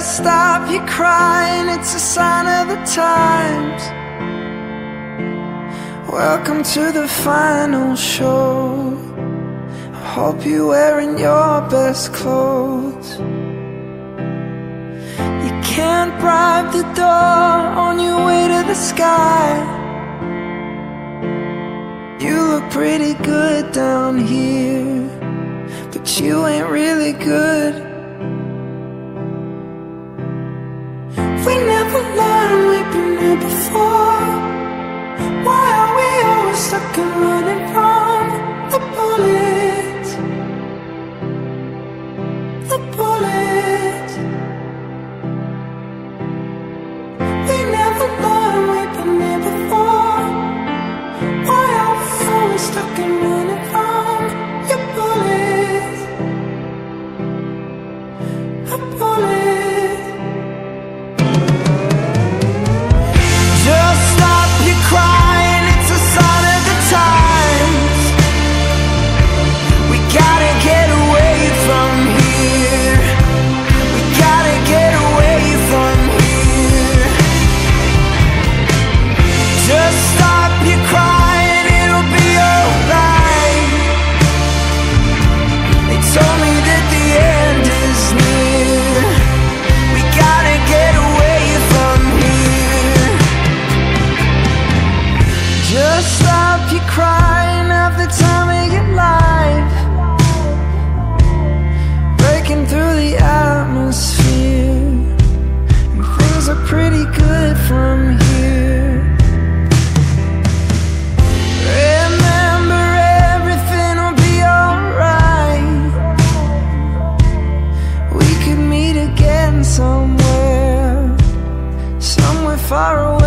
Stop your crying, it's a sign of the times. Welcome to the final show. I hope you're wearing your best clothes. You can't bribe the door on your way to the sky. You look pretty good down here, but you ain't really good. Running from the bullets? The bullets. Never learned we've been here before. Why are we stuck and far away